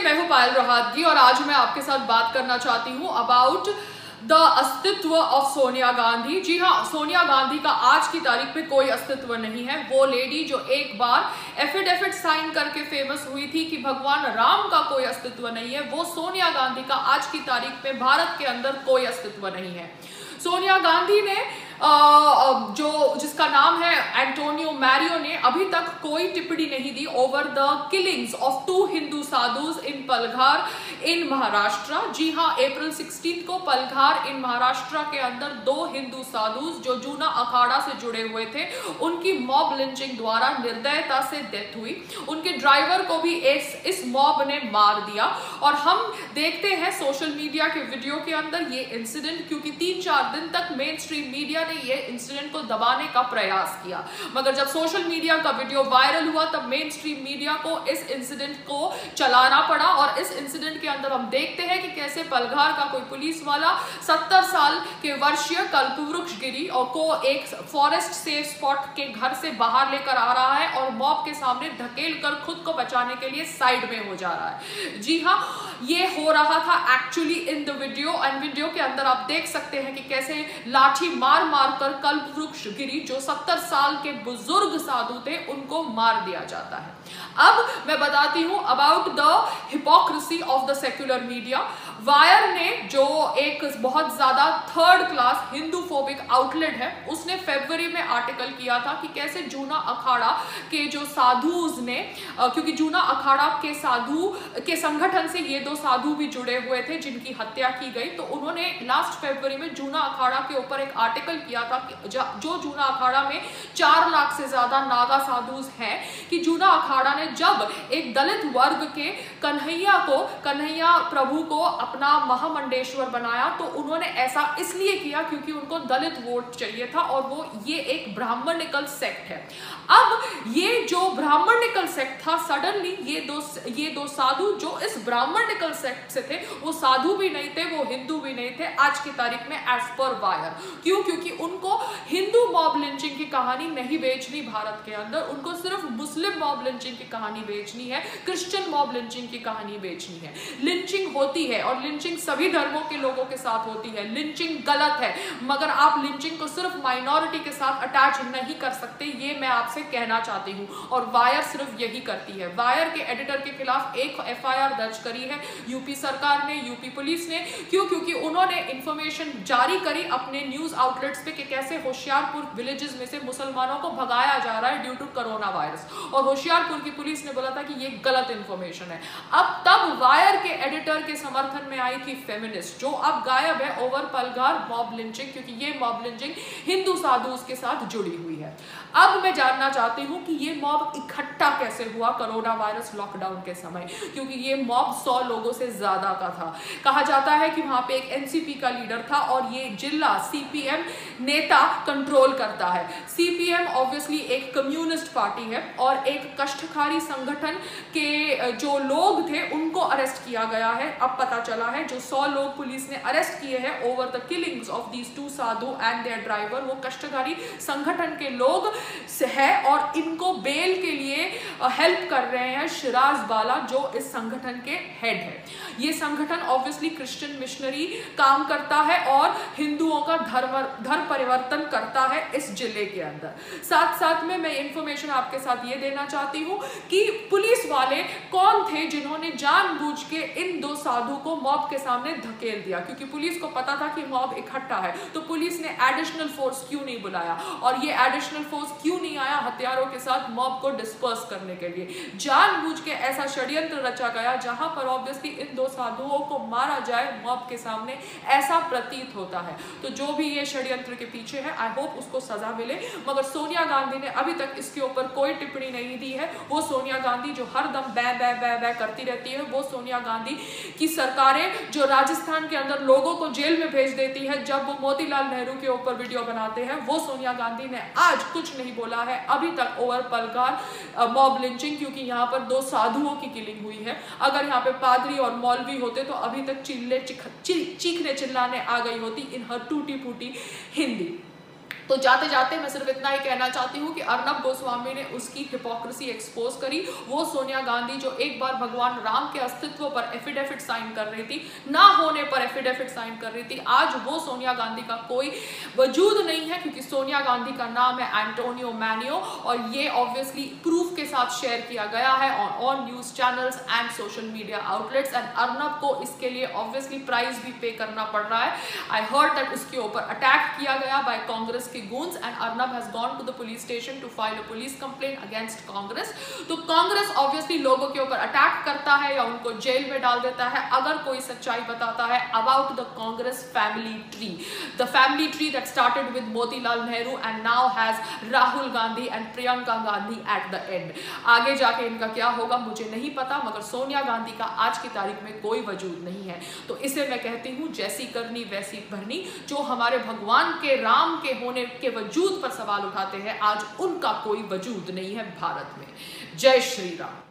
धन्यवाद जी और आज मैं आपके साथ बात करना चाहती हूँ अबाउट द अस्तित्व ऑफ़ सोनिया गांधी। जी हाँ सोनिया गांधी का आज की तारीख में कोई अस्तित्व नहीं है। वो लेडी जो एक बार एफिडेविट साइन करके फ़ेमस हुई थी कि भगवान राम का कोई अस्तित्व नहीं है, वो सोनिया गांधी का आज की तारीख में भारत के अंदर कोई अस्तित्व नहीं है। सोनिया गांधी ने जो जिसका नाम है एंटोनियो मैरियो ने अभी तक कोई टिप्पणी नहीं दी over the killings of two Hindu sadhus in Palghar in Maharashtra जी हाँ अप्रैल 16 को पलघार इन महाराष्ट्र के अंदर दो हिंदू साधुज जो जूना अखाड़ा से जुड़े हुए थे, उनकी मॉब लिंचिंग द्वारा निर्दयता से डेथ हुई। उनके ड्राइवर को भी इस इस मॉब ने मार दिया। और हम देखते हैं सोशल मीडिया के वीडियो के अंदर ये इंसिडेंट क्योंकि तीन चार दिन तक मेन स्ट्रीम मीडिया ने ये इंसिडेंट को दबाने का प्रयास किया। मगर जब सोशल मीडिया का वीडियो वायरल हुआ, तब मेन स्ट्रीम मीडिया को इस इंसिडेंट को चलाना पड़ा और इस इंसिडेंट के अंदर हम देखते हैं कि कैसे पलघार का कोई पुलिस वाला सत्तर साल के वर्षीय कल्पवृक्ष गिरी और को एक फॉरेस्ट सेफ़ स्पॉट के घर से बाहर लेकर आ रहा है और मॉब के सामने ढकेल कर खुद को बचाने के लिए साइड में हो जा रहा है। जी हाँ ये हो रहा था actually in the video and video के अंदर आप देख सकते हैं कि कैसे लाठी मार मार कर कल्प वृक्ष गिरी जो सत्तर साल के बुज़ुर्ग साधु थे, उनको मार दिया जाता है। अब मैं बताती हूँ about the hypocrisy of the secular media Wire ने जो एक बहुत ज़्यादा third class Hindu phobic outlet है, उसने फेब्रवरी में आर्टिकल किया था कि कैसे जूना अखाड़ा के जो साधुज ने क्योंकि जूना अखाड़ा के साधु, के संगठन से ये दो साधु भी जुड़े हुए थे, जिनकी हत्या की गई। तो उन्होंने लास्ट फेब्रवरी में जूना अखाड़ा के ऊपर एक आर्टिकल किया था कि जो जूना अखाड़ा में चार लाख से ज़्यादा नागा साधुज हैं, कि जूना अखाड़ा ने जब एक दलित वर्ग के कन्हैया को, कन्हैया प्रभु को अपना महामंडेश्वर बनाया तो उन्होंने ऐसा इसलिए किया क्योंकि उनको दलित वोट चाहिए था और वो ये एक ब्राह्मणिकल सेक्ट है। अब ये जो ब्राह्मणिकल सेक्ट था सडनली ये दो ये दो साधु जो इस ब्राह्मणिकल सेक्ट से थे, वो साधु भी नहीं थे, वो हिंदू भी नहीं थे, आज की तारीख में एज पर वायर क्यों? क्योंकि उनको हिंदू मॉब लिंचिंग की कहानी नहीं बेचनी भारत के अंदर। उनको सिर्फ़ मुस्लिम मॉब लिंचिंग की कहानी बेचनी है, क्रिश्चियन मॉब लिंचिंग की कहानी बेचनी है। लिंचिंग होती है और लिंचिंग सभी धर्मों के लोगों के साथ होती है। लिंचिंग गलत है, मगर आप लिंचिंग को सिर्फ़ माइनॉरिटी के साथ अटैच नहीं कर सकते, ये मैं आपसे कहना चाहती हूँ। और वायर सिर्फ़ यही करती है। वायर के एडिटर के खिलाफ एक एफआईआर दर्ज करी है यूपी सरकार ने, यूपी पुलिस ने। क्यों? क्योंकि उन्होंने इंफॉर्मेशन जारी करी अपने न्यूज़ आउटलेट्स पे कि कैसे होशियारपुर विलेजेस में से मुसलमानों को भगाया जा रहा है ड्यू टू कोरोना वायरस और होशियारपुर की पुलिस ने बोला था कि ये गलत इंफॉर्मेशन है। अब तब वायर के एडिटर के समर्थन में आई थी फेमिनिस्ट जो अब गायब है ओवर पलघार मॉब लिंचिंग क्योंकि ये मॉब लिंचिंग हिंदू साधु के साथ जुड़ी हुई है। अब मैं जानना चाहती हूँ कि ये मॉब इकट्ठा कैसे हुआ कोरोना वायरस लॉकडाउन के समय? क्योंकि ये मॉब सौ लोगों से ज़्यादा का था। कहा जाता है कि वहाँ पे एक एनसीपी का लीडर था और ये जिला सीपीएम नेता कंट्रोल करता है। सीपीएम ऑब्वियसली एक कम्युनिस्ट पार्टी है और एक कष्टकारी संगठन के जो लोग थे, उनको अरेस्ट किया गया है। अब पता चला है, जो सौ लोग पुलिस ने अरेस्ट किए हैं over the killings of these two sadhu and their driver वो कष्टकारी संगठन के लोग है और इनको बेल के लिए हेल्प कर रहे हैं शिराज बाला जो इस संगठन के हेड है। ये संगठन ऑब्वियसली क्रिश्चियन मिशनरी काम करता है और हिंदुओं का धर्म धर्म परिवर्तन करता है इस ज़िले के अंदर। साथ साथ में मैं इंफॉर्मेशन आपके साथ ये देना चाहती हूँ कि पुलिस वाले कौन थे जिन्होंने जानबूझ के इन दो साधु को मॉब के सामने धकेल दिया? क्योंकि पुलिस को पता था कि मॉब इकट्ठा है तो पुलिस ने एडिशनल फोर्स क्यों नहीं बुलाया? और ये एडिशनल फोर्स क्यों नहीं आया हथियारों के साथ मॉब को डिस्पर्स करने के लिए? जानबूझ के ऐसा षड्यंत्र रचा गया जहाँ पर ऑब्वियसली इन दो साधुओं को मारा जाए मॉब के सामने ऐसा प्रतीत होता है। तो जो भी ये षड्यंत्र के पीछे है आई होप उसको सजा मिले। मगर सोनिया गांधी ने अभी तक इसके ऊपर कोई टिप्पणी नहीं दी है। वो सोनिया गांधी जो हर दम बै बै बै बै करती रहती है, वो सोनिया गांधी की सरकारें जो राजस्थान के अंदर लोगों को जेल में भेज देती है, जब वो मोतीलाल नेहरू के ऊपर वीडियो बनाते हैं, वो सोनिया गांधी ने आज कुछ नहीं बोला है। अभी तक ओवर पलकार मॉब लिंचिंग, क्योंकि यहाँ पर दो साधुओं की किलिंग हुई है। अगर यहाँ पे पादरी और मौलवी होते तो अभी तक चिल्ले चीखने चिल्लाने आ गई होती इन हर टूटी फूटी हिंदी। तो जाते जाते मैं सिर्फ़ इतना ही कहना चाहती हूँ कि अर्नब गोस्वामी ने उसकी हिपोक्रेसी एक्सपोज करी। वो सोनिया गांधी जो एक बार भगवान राम के अस्तित्व पर एफिडेविट साइन कर रही थी, ना होने पर एफिडेविट साइन कर रही थी, आज वो सोनिया गांधी का कोई वजूद नहीं है, क्योंकि सोनिया गांधी का नाम है एंटोनियो मैनियो और ये ऑब्वियसली प्रूफ के साथ शेयर किया गया है on news channels and social media outlets and Arnab को इसके लिए ऑब्वियसली प्राइस भी पे करना पड़ रहा है। आई हर्ड दैट उसके ऊपर अटैक किया गया बाय कांग्रेस के goons and Arnab has gone to the police station to file a police complaint against Congress. तो कांग्रेस ऑब्वियसली लोगों के ऊपर अटैक करता है या उनको जेल में डाल देता है। अगर कोई सच्चाई बताता है about the Congress family tree the family tree that started with Motilal Nehru and now has Rahul Gandhi and Priyanka Gandhi at the end आगे जाके इनका क्या होगा मुझे नहीं पता, मगर सोनिया गांधी का आज की तारीख में कोई वजूद नहीं है। तो इसे मैं कहती हूँ, जैसी करनी वैसी भरनी। जो हमारे भगवान के, राम के होने के वजूद पर सवाल उठाते हैं। आज उनका कोई वजूद नहीं है भारत में। जय श्री राम।